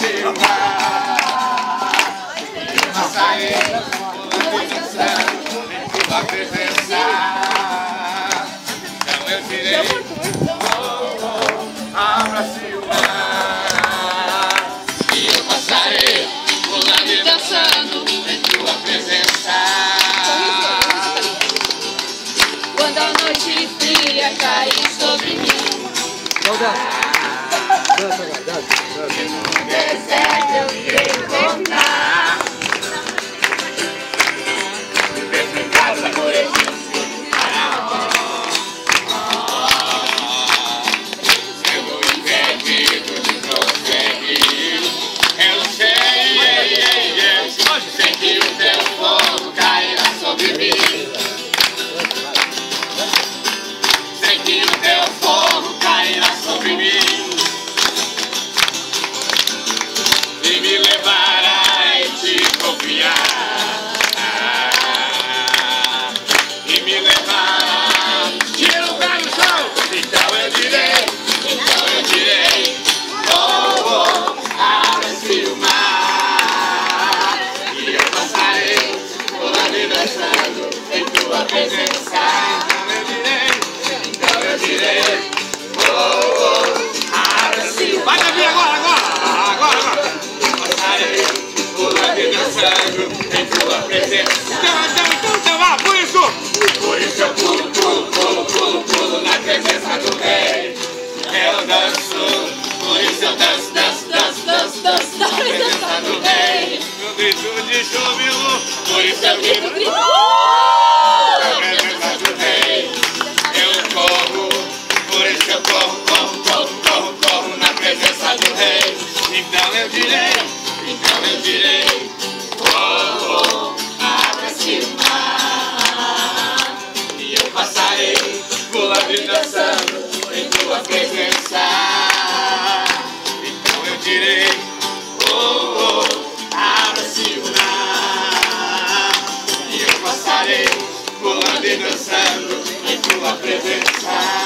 seu mar. Passarei por dançando, só te presença. Então eu direi, oh, oh, abrace o. E eu passarei pulando e dançando em tua presença. Quando a noite fria cair sobre mim. Well done. júbilo, por isso eu grito, grito. A presença do rei, eu corro, por isso eu corro, corro, corro, corro, corro na presença do rei. Então eu direi, então eu direi. dançando em tua presença.